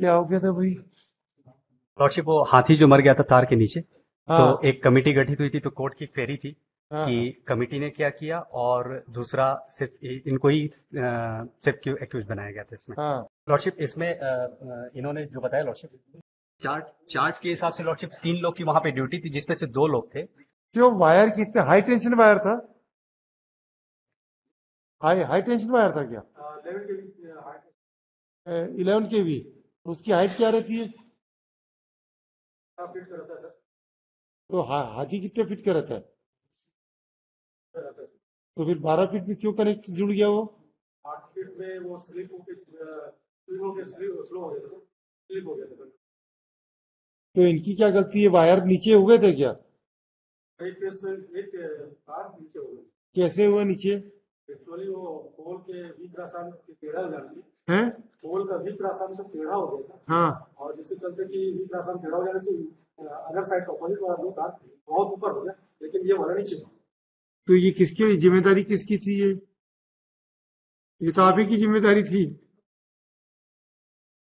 क्या हो गया था भाई? लॉर्डशिप वो हाथी जो मर गया था तार के नीचे हाँ। तो एक कमेटी गठित हुई थी तो कोर्ट की फेरी थी हाँ कि कमेटी ने क्या किया और दूसरा सिर्फ़ इनको ही सिर्फ़ क्यों एक्यूज बनाया गया था इसमें। हाँ। लॉर्डशिप इसमें इन्होंने जो बताया लॉर्डशिप चार्ट चार्ट के हिसाब से लॉर्डशिप तीन लोग की वहाँ पे ड्यूटी थी जिसमें से दो लोग थे। क्यों वायर कितने हाई टेंशन वायर था? हाई हाई टेंशन वायर था क्या? इलेवन के वी। उसकी हाइट क्या रहती है? तो हा, हाथी कितने फीट का रहता है? तो फिर बारह फीट में क्यों कनेक्ट जुड़ गया वो? आठ फीट में वो स्लिप होके स्लो हो गया था स्लिप हो गया था तो इनकी क्या गलती है? वायर नीचे हो गए थे क्या? एक एक नीचे हो गई कैसे हुआ नीचे? एक्चुअली वो पोल के टेढ़ा हो जाने से हैं? पोल का वीक से टेढ़ा हो गया था। हाँ। और जिससे चलते कि वीक टेढ़ा हो जाने से अदर साइड का अपोजिट वाला कार बहुत ऊपर हो गया। लेकिन ये वाला। तो ये किसकी ज़िम्मेदारी किसकी थी ये? ये तो आप ही की ज़िम्मेदारी थी।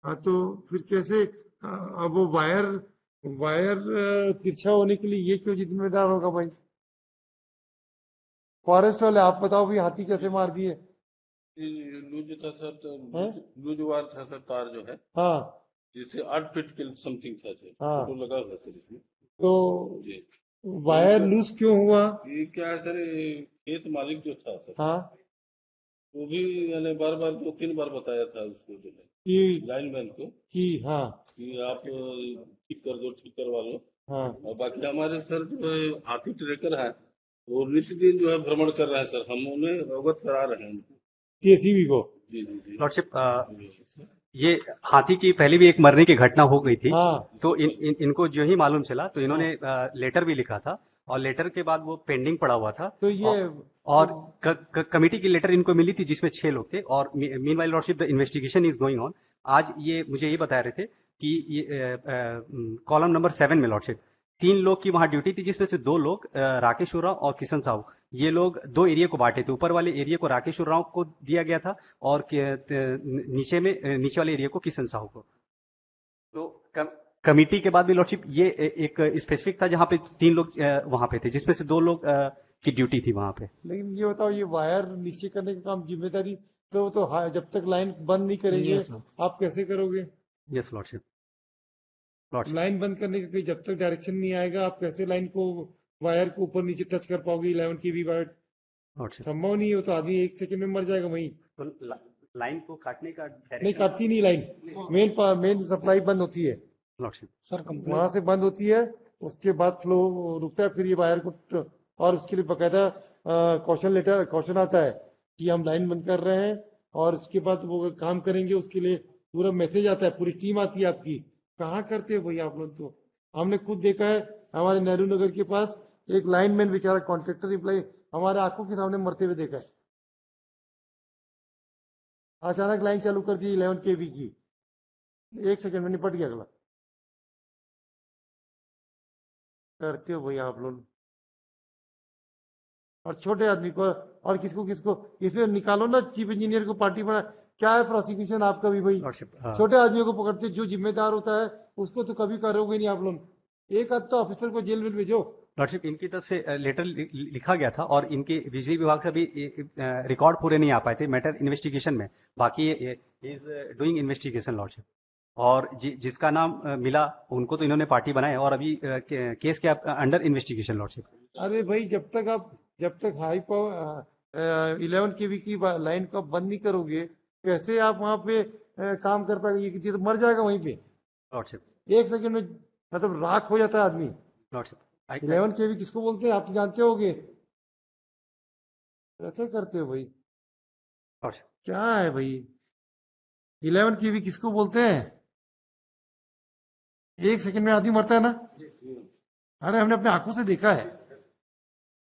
हाँ तो फिर कैसे अब वो वायर वायर तिरछा होने के लिए ये क्यों जिम्मेदार होगा भाई? फॉरेस्ट वाले आप बताओ भी हाथी कैसे मार दिए? लूज था सर तो लूज वायर था सर तार जो है। हाँ। जिससे आठ फीट के समथिंग था सर। हाँ। फ़ोटो लगा हुआ सर इसमें। तो वायर लूज क्यों हुआ? ये क्या है सर खेत मालिक जो था सर। हाँ। वो भी मैंने बार बार दो तीन बार बताया था उसको जो है। कि लाइनमैन को। कि हाँ। कि आप ठीक कर दो ठीक करवा लो। हाँ। और बाकी हमारे सर जो है हाथी ट्रेकर है वो नित्यदिन जो है भ्रमण कर रहे हैं सर। हम उन्हें अवगत करा रहे हैं। जेसीबी को। लॉर्डशिप ये हाथी की पहले भी एक मरने की घटना हो गई थी। हाँ। तो इन, इन इनको जो ही मालूम चला तो इन्होंने अ, लेटर भी लिखा था और लेटर के बाद वो पेंडिंग पड़ा हुआ था। तो ये और क, क, कमेटी की लेटर इनको मिली थी जिसमें छह लोग थे और meanwhile lordship the investigation is going on आज ये मुझे ये बता रहे थे कि ये कॉलम नंबर सेवन में लॉर्डशिप तीन लोग की वहाँ ड्यूटी थी जिसमें से दो लोग राकेश उराव और किशन साहू। ये लोग दो एरिया को बांटे थे। ऊपर वाले एरिया को राकेश उराव को दिया गया था और नीचे में नीचे वाले एरिया को किशन साहू को। तो कम, कमिटी के बाद भी लॉर्डशिप ये ए- एक स्पेसिफिक था जहाँ पे तीन लोग वहाँ पे थे जिसमें से दो लोग की ड्यूटी थी वहाँ पे। लेकिन ये बताओ ये वायर नीचे करने का काम ज़िम्मेदारी तो वो तो हाँ, जब तक लाइन बंद नहीं करेंगे Yes, आप कैसे करोगे? यस लॉर्डशिप लाइन बंद करने का जब तक डायरेक्शन नहीं आएगा आप कैसे लाइन को वायर को ऊपर नीचे टच कर पाओगे इलेवन की वायर संभव नहीं हो तो आदमी एक सेकंड में मर जाएगा वहीं। तो लाइन को काटने का नहीं काटती नहीं लाइन मेन मेन सप्लाई बंद होती है। सर वहाँ से बंद होती है उसके बाद फ्लो रुकता है फिर ये वायर को और उसके लिए बकायदा क्वेश्चन लेटर क्वेश्चन आता है कि हम लाइन बंद कर रहे हैं और उसके बाद वो काम करेंगे उसके लिए पूरा मैसेज आता है पूरी टीम आती है आपकी। कहाँ करते हो भैया आप लोग तो? हमने खुद देखा है, हमारे नेहरू नगर के पास एक लाइनमैन बेचारा कॉन्ट्रेक्टर एम्प्लॉय हमारे आँखों के सामने मरते हुए देखा है। अचानक लाइन चालू कर दी इलेवन के वी की। एक सेकंड में निपट गया अगला। करते हो भैया आप लोग। और छोटे आदमी को और किसको किसको? इसमें निकालो ना चीफ इंजीनियर को पार्टी बना क्या है प्रोसिक्यूशन आपका भी भाई? लॉर्डशिप छोटे आदमियों को पकड़ते जो जिम्मेदार होता है उसको तो कभी करोगे नहीं आप लोग। एक आध तो ऑफिसर को जेल में भेजो। लॉर्डशिप इनकी तरफ़ से लेटर लिखा गया था और इनके बिजली विभाग से अभी रिकॉर्ड पूरे नहीं आ पाए थे मैटर इन्वेस्टिगेशन में। बाकी इज़ डूइंग इन्वेस्टिगेशन लॉर्डशिप और जि, जिसका नाम मिला उनको तो इन्होंने पार्टी बनाया और अभी के- केस के अंडर इन्वेस्टिगेशन लॉर्डशिप अरे भाई जब तक आप जब तक हाई पावर इलेवन के की लाइन को बंद नहीं करोगे कैसे आप वहाँ पे काम कर पाएँगे? ये तो मर जाएगा वहीं पे। लॉर्डशिप। एक सेकंड में मतलब राख हो जाता है आदमी। लॉर्डशिप। इलेवन के वी किसको बोलते हैं? आप तो जानते होगे। कैसे करते हो भाई। क्या है भाई? इलेवन के वी किसको बोलते हैं? एक सेकंड में आदमी मरता है ना? अरे हमने अपने आँखों से देखा है।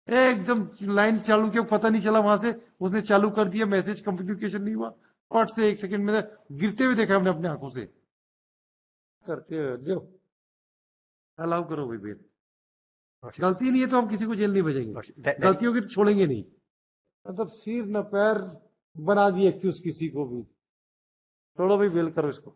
एकदम लाइन चालू किया पता नहीं चला वहाँ से। उसने चालू कर दिया मैसेज कम्युनिकेशन नहीं हुआ। फट से एक सेकंड में गिरते हुए देखा हमने अपने आँखों से। करते हुए जो अलाउ करो भाई भैया। गलती नहीं है तो हम किसी को जेल नहीं भेजेंगे। गलतियों की गलती होगी तो छोड़ेंगे नहीं। मतलब सिर न पैर बना दिए किसी को भी। छोड़ो भाई बेल करो इसको।